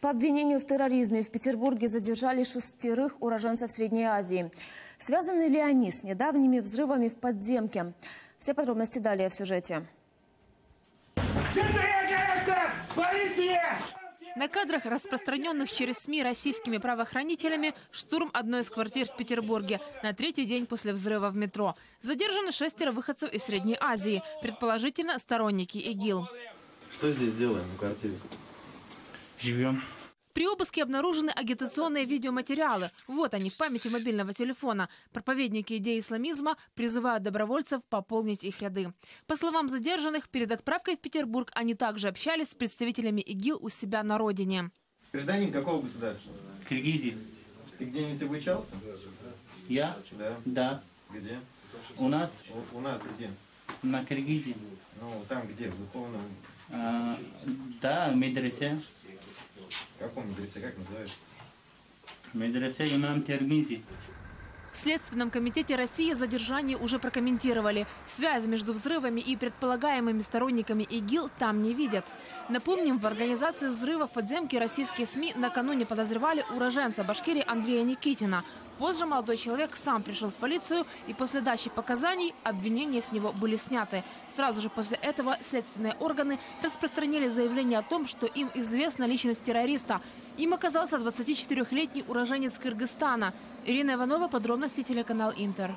По обвинению в терроризме в Петербурге задержали шестерых уроженцев Средней Азии. Связаны ли они с недавними взрывами в подземке? Все подробности далее в сюжете. На кадрах, распространенных через СМИ российскими правоохранителями, штурм одной из квартир в Петербурге на третий день после взрыва в метро. Задержаны шестеро выходцев из Средней Азии, предположительно сторонники ИГИЛ. Что здесь делаем в квартире? Живем. При обыске обнаружены агитационные видеоматериалы. Вот они в памяти мобильного телефона. Проповедники идеи исламизма призывают добровольцев пополнить их ряды. По словам задержанных, перед отправкой в Петербург они также общались с представителями ИГИЛ у себя на родине. Гражданин какого государства? Киргизии. Ты где-нибудь обучался? Я? Да. Да. Где? У нас У, у нас где? на Киргизии. Ну, там где? В духовном... А, да, в медресе. Каком медресе? Как называется? Медресе имам Термизи. В Следственном комитете России задержание уже прокомментировали. Связь между взрывами и предполагаемыми сторонниками ИГИЛ там не видят. Напомним, в организации взрыва в подземке российские СМИ накануне подозревали уроженца Башкирии Андрея Никитина. Позже молодой человек сам пришел в полицию, и после дачи показаний обвинения с него были сняты. Сразу же после этого следственные органы распространили заявление о том, что им известна личность террориста. Им оказался 24-летний уроженец Кыргызстана. Ирина Иванова, подробности телеканал Интер.